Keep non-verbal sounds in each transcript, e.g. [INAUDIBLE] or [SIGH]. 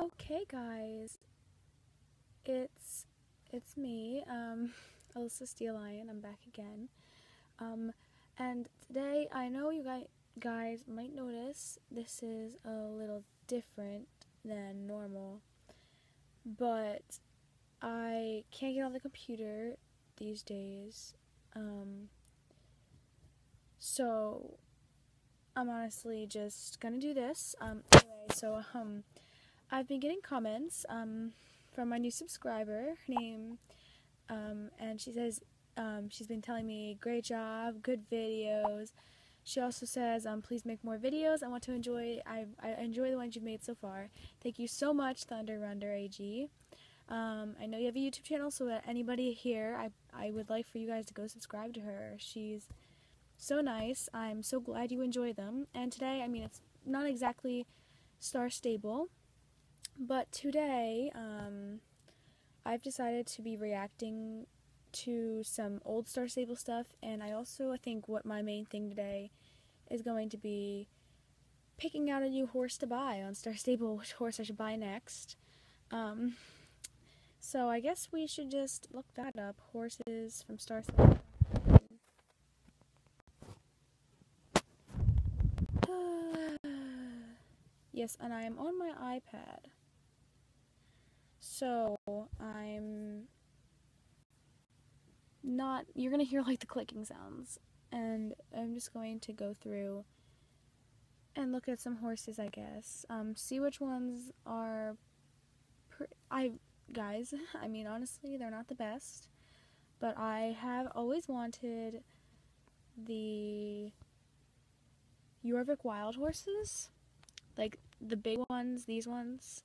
Okay, guys, it's it's me, um, [LAUGHS] Alyssa Steellion. I'm back again, um, and today I know you guys guys might notice this is a little different than normal, but I can't get on the computer these days, um, so I'm honestly just gonna do this. Um, anyway, so um. I've been getting comments um, from my new subscriber. Her name, um, and she says um, she's been telling me, "Great job, good videos." She also says, um, "Please make more videos. I want to enjoy. I, I enjoy the ones you've made so far. Thank you so much, Thunder Runner AG." Um, I know you have a YouTube channel, so that anybody here, I I would like for you guys to go subscribe to her. She's so nice. I'm so glad you enjoy them. And today, I mean, it's not exactly star stable, but today, um, I've decided to be reacting to some old Star Stable stuff, and I also I think what my main thing today is going to be picking out a new horse to buy on Star Stable, which horse I should buy next. Um, so I guess we should just look that up. Horses from Star Stable. [SIGHS] yes, and I am on my iPad. So I'm not, you're going to hear like the clicking sounds. And I'm just going to go through and look at some horses, I guess. Um, see which ones are, I, guys, [LAUGHS] I mean, honestly, they're not the best. But I have always wanted the Jorvik Wild horses. Like the big ones, these ones.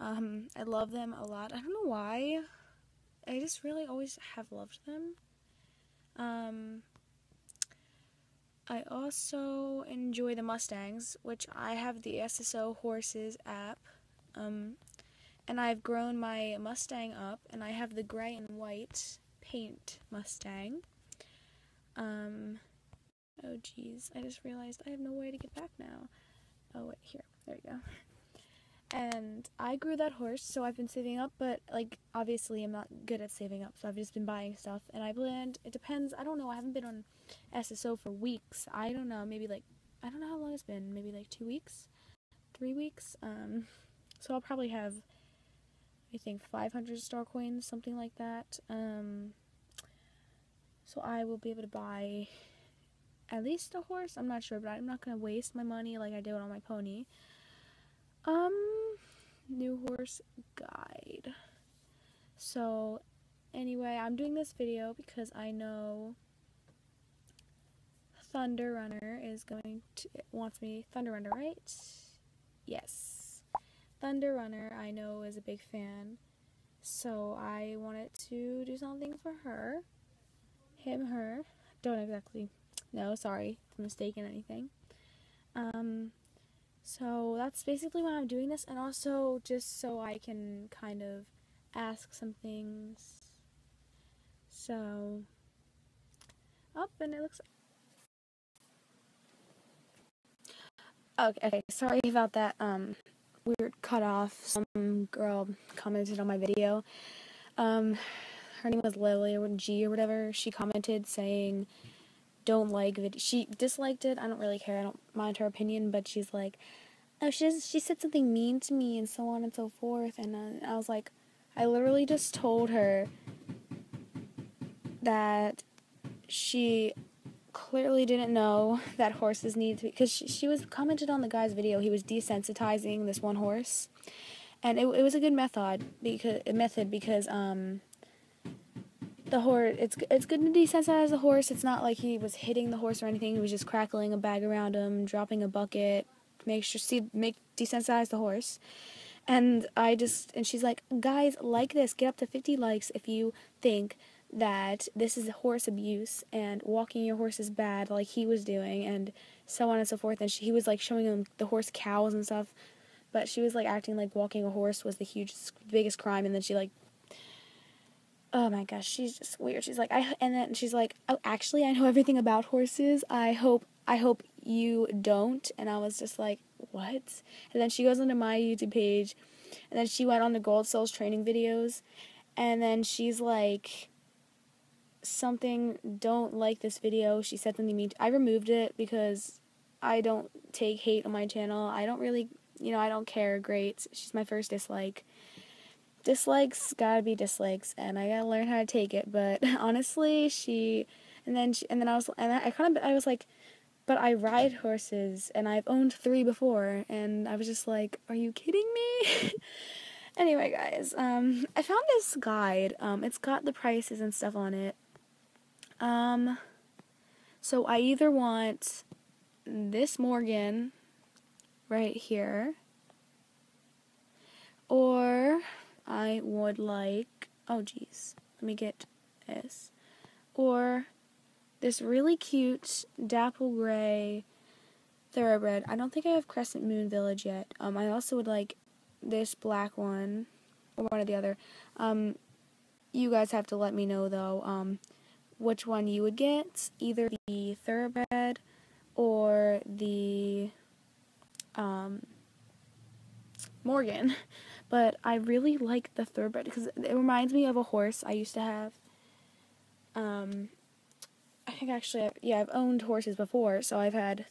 Um, I love them a lot. I don't know why. I just really always have loved them. Um, I also enjoy the Mustangs, which I have the SSO Horses app. Um, and I've grown my Mustang up, and I have the gray and white paint Mustang. Um, oh geez, I just realized I have no way to get back now. Oh wait, here, there we go [LAUGHS] and I grew that horse, so I've been saving up, but like obviously I'm not good at saving up, so I've just been buying stuff, and I planned. It depends. I don't know. I haven't been on SSO for weeks. I don't know. Maybe like I don't know how long it's been. Maybe like two weeks, three weeks. Um, so I'll probably have I think 500 star coins, something like that. Um, so I will be able to buy at least a horse. I'm not sure, but I'm not gonna waste my money like I did on my pony. Um, new horse guide. So, anyway, I'm doing this video because I know Thunder Runner is going to it wants me Thunder Runner, right? Yes. Thunder Runner, I know is a big fan. So, I wanted to do something for her. Him, her. Don't exactly no, sorry, mistaken anything. Um, so that's basically why I'm doing this, and also just so I can kind of ask some things. So, up, and it looks. Okay, sorry about that. Um, weird cut off. Some girl commented on my video. Um, her name was Lily or G or whatever. She commented saying don't like video. She disliked it. I don't really care. I don't mind her opinion, but she's like, oh, she just, she said something mean to me and so on and so forth. And uh, I was like, I literally just told her that she clearly didn't know that horses need to because she, she was commented on the guy's video. He was desensitizing this one horse, and it, it was a good method because method because um the horse it's it's good to desensitize the horse. It's not like he was hitting the horse or anything. He was just crackling a bag around him dropping a bucket. Make sure see make desensitize the horse. And i just and she's like guys like this. Get up to 50 likes if you think that this is horse abuse and walking your horse is bad like he was doing and so on and so forth. And she, he was like showing him the horse cows and stuff. But she was like acting like walking a horse was the huge biggest crime. And then she like oh my gosh, she's just weird. She's like, I, and then she's like, oh, actually, I know everything about horses. I hope, I hope you don't. And I was just like, what? And then she goes onto my YouTube page, and then she went on the Gold Souls training videos, and then she's like, something, don't like this video. She said something mean. I removed it because I don't take hate on my channel. I don't really, you know, I don't care. Great. She's my first dislike. Dislikes gotta be dislikes, and I gotta learn how to take it. But [LAUGHS] honestly, she, and then she, and then I was, and I, kind of, I was like, but I ride horses, and I've owned three before, and I was just like, are you kidding me? [LAUGHS] anyway, guys, um, I found this guide. Um, it's got the prices and stuff on it. Um, so I either want this Morgan right here, or I would like, oh geez, let me get this, or this really cute dapple gray thoroughbred. I don't think I have Crescent Moon Village yet. Um, I also would like this black one, or one or the other. Um, you guys have to let me know though. Um, which one you would get, either the thoroughbred or the um, Morgan. But I really like the thoroughbred because it reminds me of a horse I used to have. Um, I think actually, I've, yeah, I've owned horses before, so I've had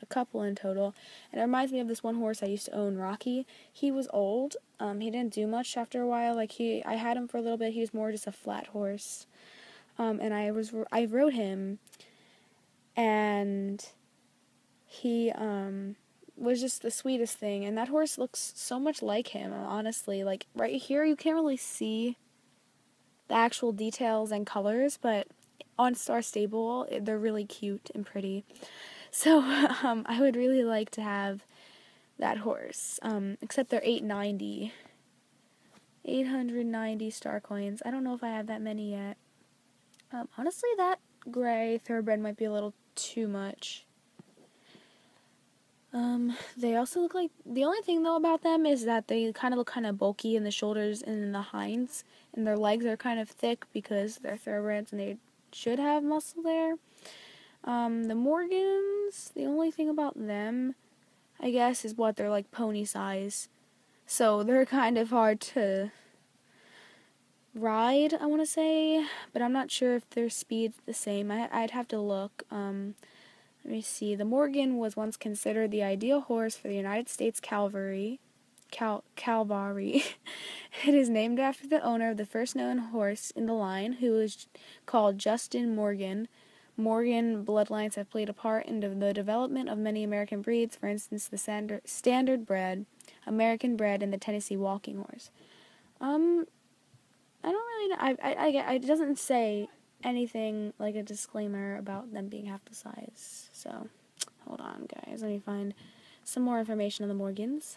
a couple in total. And it reminds me of this one horse I used to own, Rocky. He was old. Um, he didn't do much after a while. Like he, I had him for a little bit. He was more just a flat horse. Um, and I was I rode him, and he um, was just the sweetest thing. And that horse looks so much like him. Honestly, like right here, you can't really see the actual details and colors, but on Star Stable, they're really cute and pretty. So [LAUGHS] um, I would really like to have that horse. Um, except they're 890. 890 star coins. I don't know if I have that many yet. Um, honestly, that gray thoroughbred might be a little too much. Um, they also look like the only thing though about them is that they kind of look kind of bulky in the shoulders and in the hinds, and their legs are kind of thick because they're thoroughbreds and they should have muscle there. Um, the Morgans, the only thing about them, I guess, is what they're like pony size, so [LAUGHS] they're kind of hard to ride, I want to say, but I'm not sure if their speed's the same. I, would have to look. Um, let me see. The Morgan was once considered the ideal horse for the United States Cavalry. Cal- [LAUGHS] it is named after the owner of the first known horse in the line, who was called Justin Morgan. Morgan bloodlines have played a part in the development of many American breeds, for instance, the standard, standard bred, American bred, and the Tennessee walking horse. Um, I don't really know. I, I, I, I, it doesn't say anything like a disclaimer about them being half the size. So, hold on, guys. Let me find some more information on the Morgans.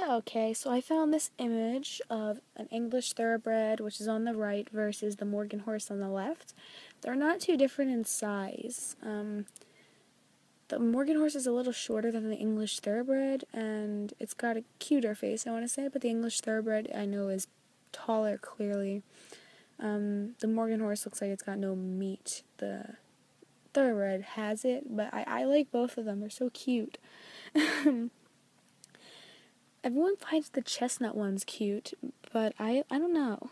Okay, so I found this image of an English thoroughbred, which is on the right, versus the Morgan horse on the left. They're not too different in size. Um, the Morgan horse is a little shorter than the English thoroughbred, and it's got a cuter face, I want to say, but the English thoroughbred I know is taller, clearly. Um, the Morgan horse looks like it's got no meat. The thoroughbred has it, but I, I like both of them. They're so cute. [LAUGHS] Everyone finds the chestnut ones cute, but I, I don't know.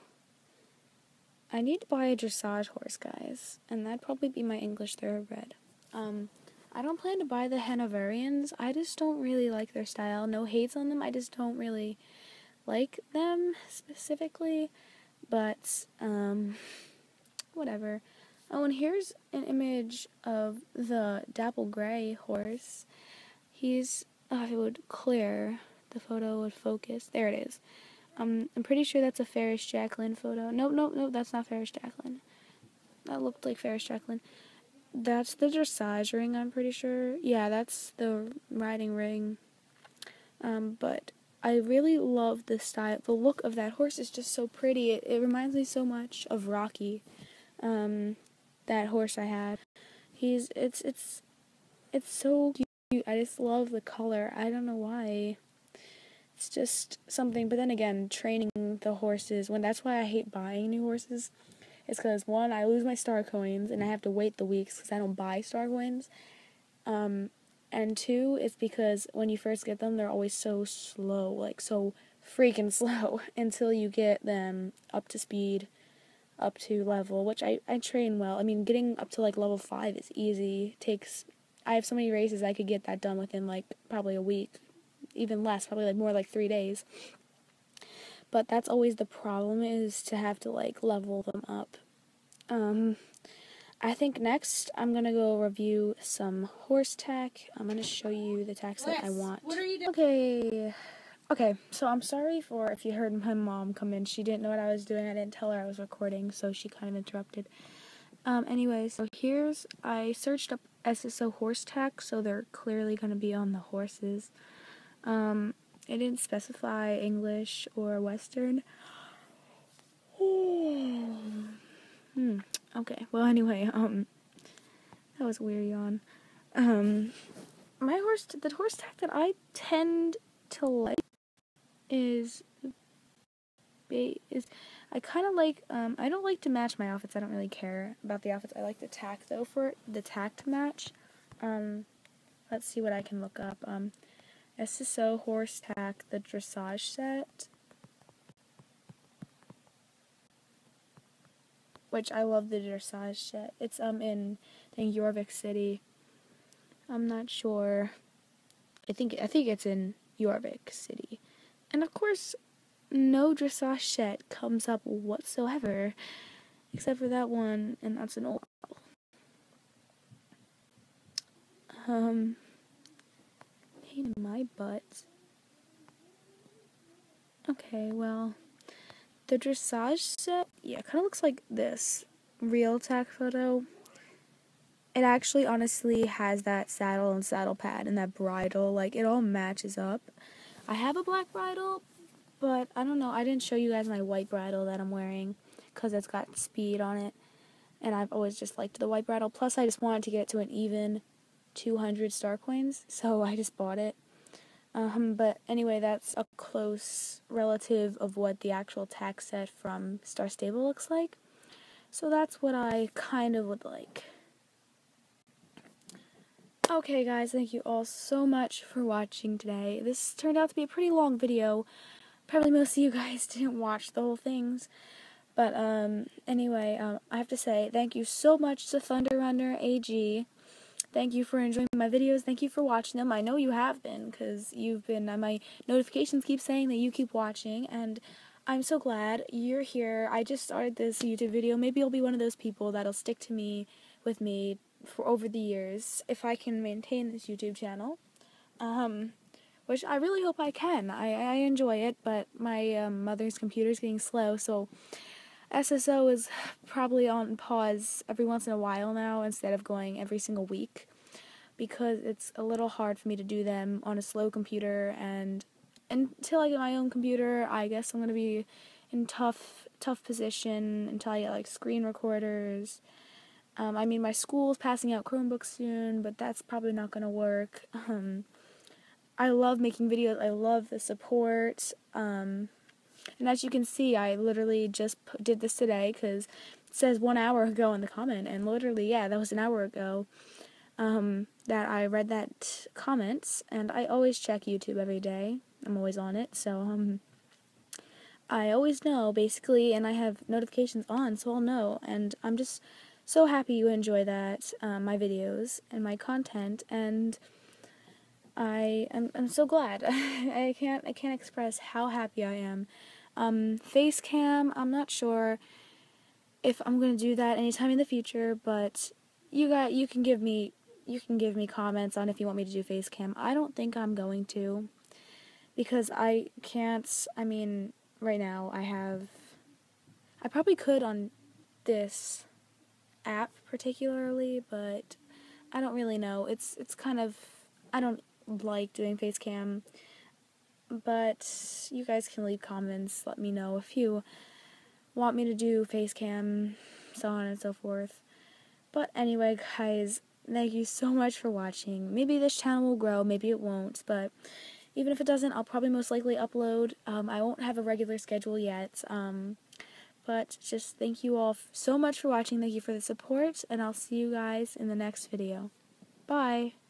I need to buy a dressage horse, guys, and that'd probably be my English thoroughbred. Um, I don't plan to buy the Hanoverians. I just don't really like their style. No hates on them. I just don't really like them specifically, but um, whatever. Oh, and here's an image of the dapple gray horse. He's, oh, if it would clear, the photo would focus. There it is. Um, I'm pretty sure that's a Ferris Jacqueline photo. Nope, nope, nope, that's not Ferris Jacqueline. That looked like Ferris Jacqueline. That's the dressage ring, I'm pretty sure. Yeah, that's the riding ring. Um, but I really love the style. The look of that horse is just so pretty. It, it reminds me so much of Rocky, um, that horse I had. He's it's it's it's so cute. I just love the color. I don't know why. It's just something. But then again, training the horses when that's why I hate buying new horses. It's because one, I lose my star coins and I have to wait the weeks because I don't buy star coins. Um, and two, it's because when you first get them, they're always so slow, like so freaking [LAUGHS] slow until you get them up to speed, up to level, which I, I train well. I mean, getting up to like level 5 is easy. takes, I have so many races I could get that done within like probably a week, even less, probably like more like three days. But that's always the problem is to have to like level them up. Um, I think next I'm gonna go review some horse tack. I'm gonna show you the tacks that I want. What are you doing? Okay. Okay, so I'm sorry for if you heard my mom come in. She didn't know what I was doing. I didn't tell her I was recording, so she kind of interrupted. Um, anyway, so here's, I searched up SSO horse tack, so they're clearly going to be on the horses. Um, it didn't specify English or Western. Okay. Well, anyway, um, that was weird yawn. Um, my horse, the horse tack that I tend to like is is I kind of like um I don't like to match my outfits. I don't really care about the outfits. I like the tack though for the tack to match. Um, let's see what I can look up. Um, SSO horse tack the dressage set. Which I love the dressage set. It's um in I think City. I'm not sure. I think I think it's in Jorvik City. And of course, no dressage set comes up whatsoever, except for that one, and that's an old. Um, pain in my butt. Okay, well. The dressage set, yeah, kind of looks like this real tack photo. It actually honestly has that saddle and saddle pad and that bridle, like it all matches up. I have a black bridle, but I don't know, I didn't show you guys my white bridle that I'm wearing because it's got speed on it. And I've always just liked the white bridle. Plus, I just wanted to get to an even 200 star coins, so [LAUGHS] I just bought it. Um, but anyway, that's a close relative of what the actual tack set from Star Stable looks like. So that's what I kind of would like. Okay guys, thank you all so much for watching today. This turned out to be a pretty long video. Probably most of you [LAUGHS] guys didn't watch the whole things. But um, anyway, um, I have to say thank you so much to Thunder Runner AG Thank you for enjoying my videos. Thank you for watching them. I know you have been because you've been, my notifications keep saying that you keep watching and I'm so glad you're here. I just started this YouTube video. Maybe you'll be one of those people that'll stick to me, with me for over the years if I can maintain this YouTube channel. Um, which I really hope I can. I, I enjoy it, but my um, mother's computer is getting slow, so SSO is probably on pause every once in a while now instead of going every single week because it's a little hard for me to do them on a slow computer and until I get my own computer, I guess I'm going to be in tough tough position until I get like screen recorders. Um, I mean, my school's passing out Chromebooks soon, but that's probably not going to work. Um, I love making videos. I love the support. Um, and as you can see, I literally just did this today because it says one hour ago in the comment, and literally, yeah, that was an hour ago um, that I read that comments, and I always check YouTube every day. I'm always on it, so um, I always know basically, and I have notifications on, so I'll know. And I'm just so happy you enjoy that, um, my videos and my content, and I am I'm so glad. [LAUGHS] I can't I can't express how happy I am um, face cam, I'm not sure if I'm gonna do that anytime in the future, but you got you can give me you can give me comments on if you want me to do face cam. I don't think I'm going to because I can't. I mean, right now I have. I probably could on this app particularly, but I don't really know. It's it's kind of I don't like doing face cam but you guys can leave comments, let me know if you want me to do face cam, so on and so forth. But anyway, guys, thank you so much for watching. Maybe this channel will grow, maybe it won't, but even if it doesn't, I'll probably most likely upload. Um, I won't have a regular schedule yet, um, but just thank you all so much for watching. Thank you for the support, and I'll see you guys in the next video. Bye!